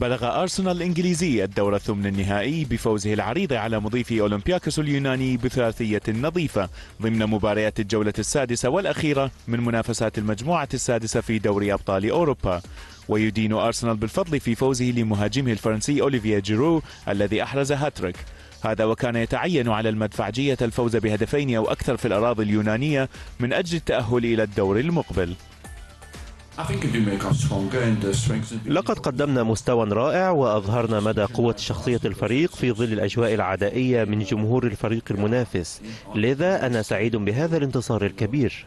بلغ أرسنال الإنجليزي الدور الثمن النهائي بفوزه العريض على مضيف أولمبياكوس اليوناني بثلاثية نظيفة ضمن مباريات الجولة السادسة والأخيرة من منافسات المجموعة السادسة في دوري أبطال أوروبا. ويدين أرسنال بالفضل في فوزه لمهاجمه الفرنسي أوليفيا جيرو الذي أحرز هاتريك. هذا وكان يتعين على المدفعجية الفوز بهدفين أو أكثر في الأراضي اليونانية من أجل التأهل إلى الدور المقبل. لقد قدمنا مستوى رائع وأظهرنا مدى قوة شخصية الفريق في ظل الأجواء العدائية من جمهور الفريق المنافس. لذا أنا سعيد بهذا الانتصار الكبير.